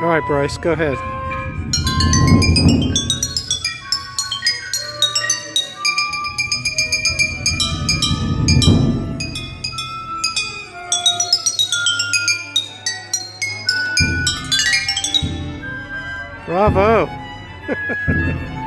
All right, Bryce, go ahead. Bravo!